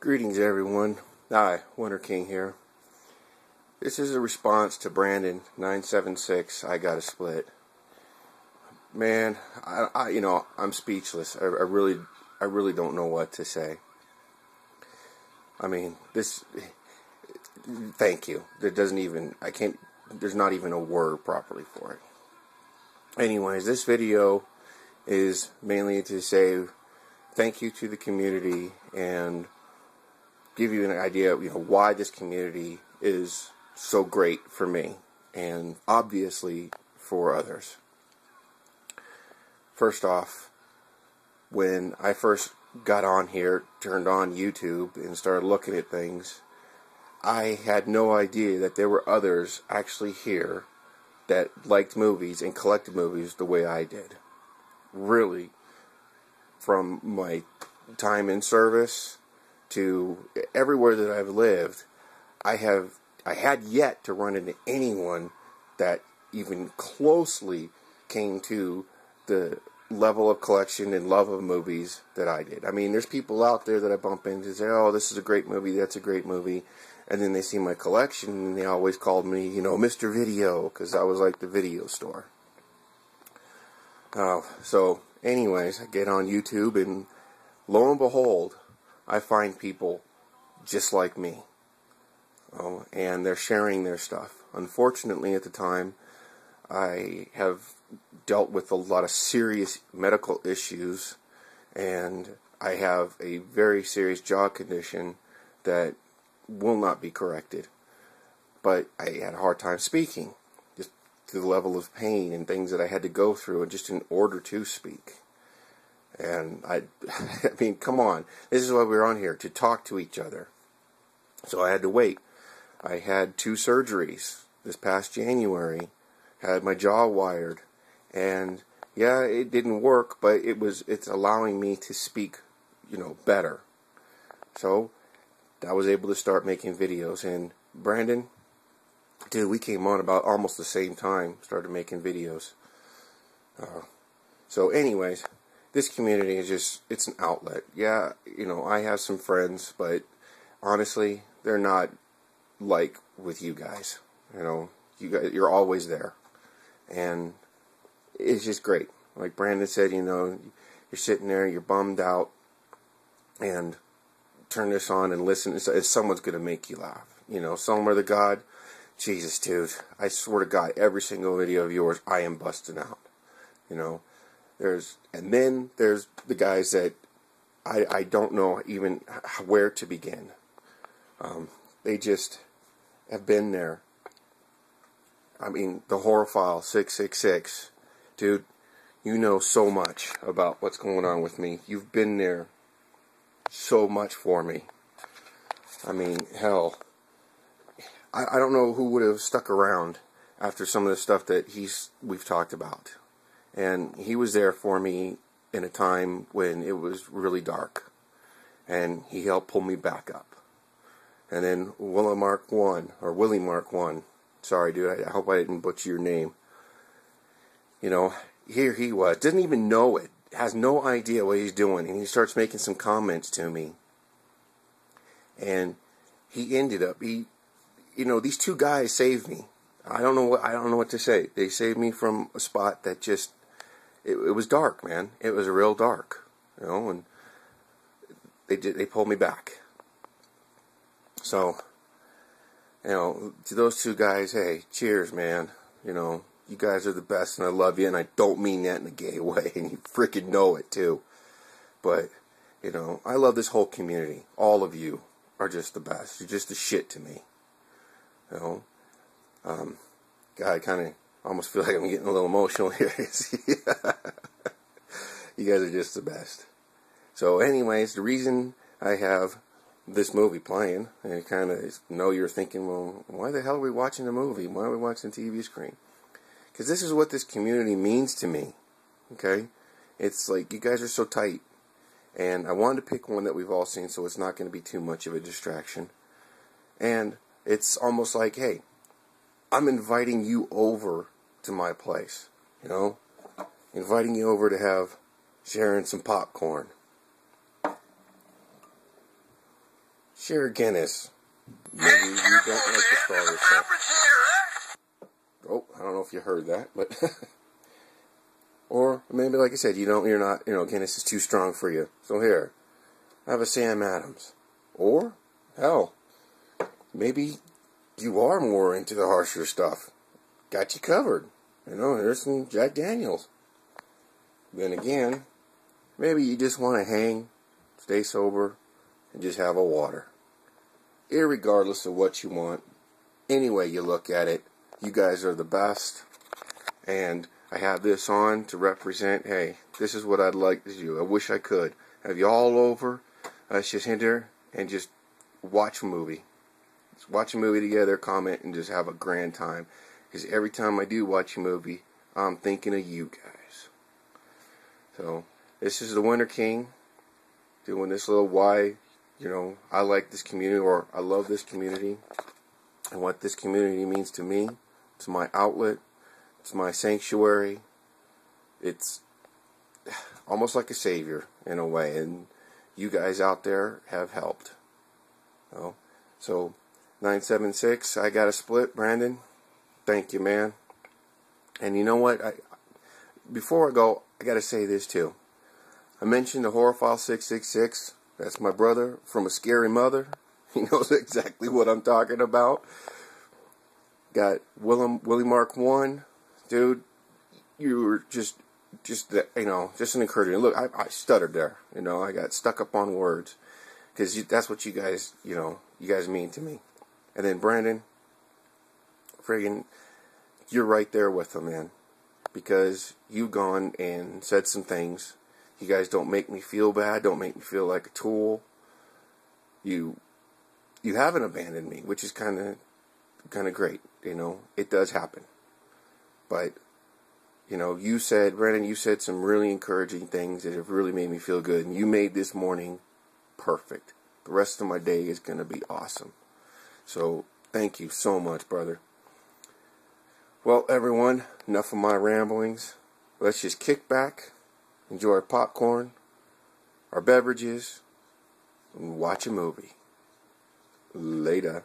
Greetings, everyone. Hi, Winter King here. This is a response to Brandon nine seven six. I got a split. Man, I, I you know I'm speechless. I, I really I really don't know what to say. I mean this. Thank you. There doesn't even I can't. There's not even a word properly for it. Anyways, this video is mainly to say thank you to the community and give you an idea of you know why this community is so great for me and obviously for others. First off, when I first got on here, turned on YouTube and started looking at things, I had no idea that there were others actually here that liked movies and collected movies the way I did. Really, from my time in service to everywhere that I've lived, I have I had yet to run into anyone that even closely came to the level of collection and love of movies that I did. I mean, there's people out there that I bump into say, "Oh, this is a great movie. That's a great movie," and then they see my collection and they always called me, you know, Mr. Video because I was like the video store. Oh, so anyways, I get on YouTube and lo and behold, I find people just like me. Oh, and they're sharing their stuff. Unfortunately, at the time, I have dealt with a lot of serious medical issues, and I have a very serious jaw condition that will not be corrected. But I had a hard time speaking, just to the level of pain and things that I had to go through, and just in order to speak. And I, I mean, come on. This is why we're on here, to talk to each other. So I had to wait. I had two surgeries this past January, had my jaw wired, and yeah, it didn't work, but it was, it's allowing me to speak, you know, better. So I was able to start making videos. And Brandon, dude, we came on about almost the same time, started making videos. Uh, so anyways, this community is just it's an outlet. Yeah, you know, I have some friends, but honestly, they're not like with you guys. You know, you guys you're always there. And it's just great. Like Brandon said, you know, you're sitting there, you're bummed out and turn this on and listen. It's, it's someone's going to make you laugh. You know, somewhere the God, Jesus, dude, I swear to God, every single video of yours, I am busting out. You know, there's and then there's the guys that I I don't know even where to begin. Um, they just have been there. I mean, the Horrorphile six six six, dude. You know so much about what's going on with me. You've been there so much for me. I mean, hell, I, I don't know who would have stuck around after some of the stuff that he's we've talked about and he was there for me in a time when it was really dark, and he helped pull me back up. And then Willa Mark One or Willie Mark One, sorry, dude, I, I hope I didn't butcher your name. You know, here he was, didn't even know it, has no idea what he's doing, and he starts making some comments to me, and he ended up he, you know, these two guys saved me. I don't know what I don't know what to say. They saved me from a spot that just it, it was dark, man. It was real dark, you know, and they did, they pulled me back. So, you know, to those two guys, hey, cheers, man. You know, you guys are the best, and I love you, and I don't mean that in a gay way, and you freaking know it too. But, you know, I love this whole community. All of you are just the best. You're just the shit to me. You know, um, God, kind of almost feel like I'm getting a little emotional here. you guys are just the best. So, anyways, the reason I have this movie playing, and kind of know you're thinking, well, why the hell are we watching a movie? Why are we watching TV screen? Because this is what this community means to me. Okay? It's like you guys are so tight. And I wanted to pick one that we've all seen so it's not going to be too much of a distraction. And it's almost like, hey, I'm inviting you over to my place, you know, inviting you over to have sharing some popcorn. Share Guinness. Maybe you don't like the starter stuff. Oh, I don't know if you heard that, but or maybe like I said, you don't. You're not. You know, Guinness is too strong for you. So here, have a Sam Adams. Or hell, maybe you are more into the harsher stuff. Got you covered. You know, there's some Jack Daniels. Then again, maybe you just want to hang, stay sober, and just have a water. Irregardless of what you want, any way you look at it, you guys are the best. And I have this on to represent, hey, this is what I'd like to do. I wish I could. Have you all over. Let's just enter and just watch a movie. Just watch a movie together, comment, and just have a grand time. Because every time I do watch a movie, I'm thinking of you guys. So, this is the Winter King doing this little why, you know, I like this community or I love this community and what this community means to me. It's my outlet, it's my sanctuary. It's almost like a savior in a way, and you guys out there have helped. Oh, so 976, I got a split, Brandon. Thank you, man. And you know what? I, before I go, I got to say this too. I mentioned the Horrorphile 666. That's my brother from a scary mother. He knows exactly what I'm talking about. Got Willem Willie Mark One, dude. You were just, just you know, just an encouragement. Look, I, I stuttered there. You know, I got stuck up on words because that's what you guys, you know, you guys mean to me. And then Brandon, friggin', you're right there with them, man. Because you've gone and said some things. You guys don't make me feel bad. Don't make me feel like a tool. You, you haven't abandoned me, which is kind of, kind of great. You know, it does happen. But, you know, you said, Brandon, you said some really encouraging things that have really made me feel good. And you made this morning perfect. The rest of my day is going to be awesome. So, thank you so much, brother. Well, everyone, enough of my ramblings. Let's just kick back, enjoy our popcorn, our beverages, and watch a movie. Later.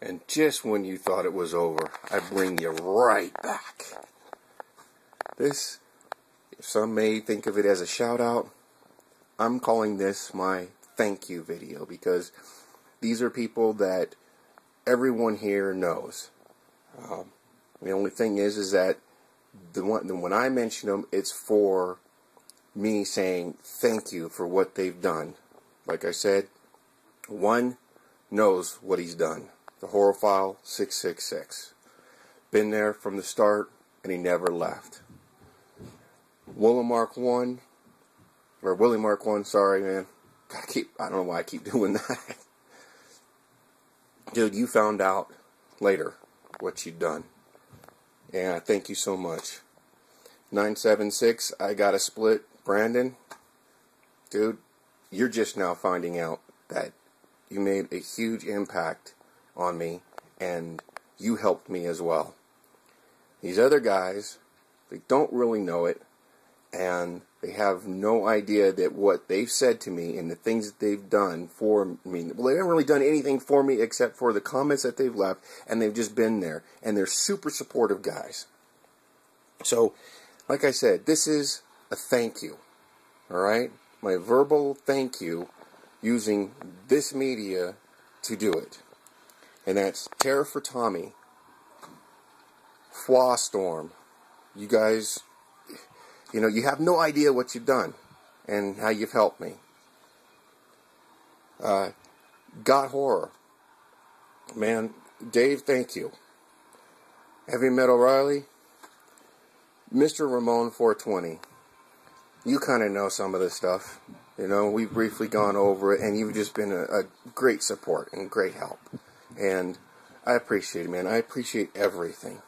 And just when you thought it was over, I bring you right back. This, some may think of it as a shout out. I'm calling this my thank you video because these are people that everyone here knows. Um, the only thing is, is that the one when I mention them, it's for me saying thank you for what they've done. Like I said, one knows what he's done. The Horrorphile 666. Been there from the start, and he never left. William Mark 1, or Willie Mark 1, sorry, man. I keep, I don't know why I keep doing that. Dude, you found out later what you'd done. And I thank you so much. 976, I got a split. Brandon, dude, you're just now finding out that you made a huge impact on me and you helped me as well. These other guys, they don't really know it and they have no idea that what they've said to me and the things that they've done for me. Well, they haven't really done anything for me except for the comments that they've left, and they've just been there. And they're super supportive guys. So, like I said, this is a thank you. All right? My verbal thank you using this media to do it. And that's Terror for Tommy, Fwa Storm. You guys you know, you have no idea what you've done and how you've helped me. Uh, Got Horror. Man, Dave, thank you. Heavy Metal Riley. Mr. Ramon 420. You kind of know some of this stuff. You know, we've briefly gone over it, and you've just been a, a great support and great help. And I appreciate it, man. I appreciate everything.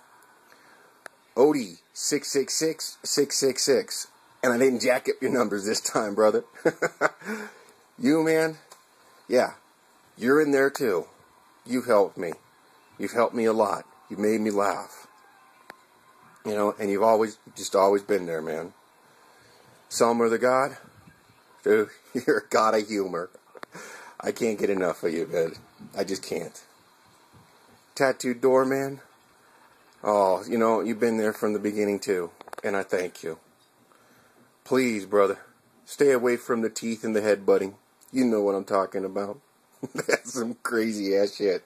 Odie six six six six six six, and I didn't jack up your numbers this time, brother. you man, yeah, you're in there too. You've helped me. You've helped me a lot. You've made me laugh. You know, and you've always just always been there, man. Selmer the God, dude, you're a god of humor. I can't get enough of you, man. I just can't. Tattooed Doorman, oh, you know, you've been there from the beginning too, and I thank you. Please, brother, stay away from the teeth and the head butting. You know what I'm talking about. That's some crazy ass shit.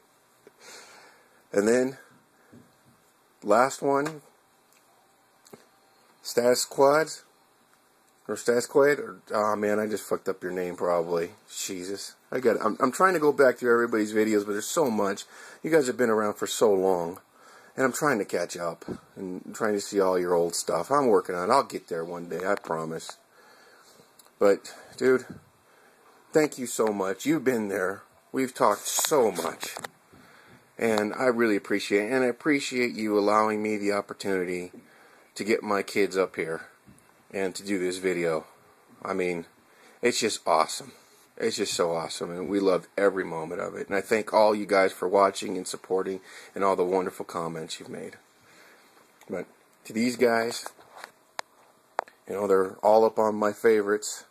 And then, last one, Status Quads. Or Status Quad? Or, oh man, I just fucked up your name probably. Jesus. I got I'm, I'm trying to go back through everybody's videos, but there's so much. You guys have been around for so long. And I'm trying to catch up. And trying to see all your old stuff. I'm working on it. I'll get there one day, I promise. But, dude, thank you so much. You've been there. We've talked so much. And I really appreciate it. And I appreciate you allowing me the opportunity to get my kids up here and to do this video. I mean, it's just awesome. It's just so awesome, and we love every moment of it. And I thank all you guys for watching and supporting and all the wonderful comments you've made. But to these guys, you know, they're all up on my favorites.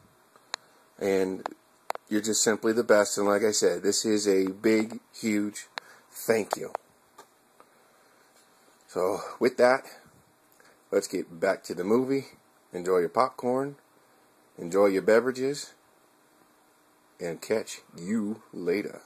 And you're just simply the best. And like I said, this is a big, huge thank you. So, with that, let's get back to the movie. Enjoy your popcorn, enjoy your beverages, and catch you later.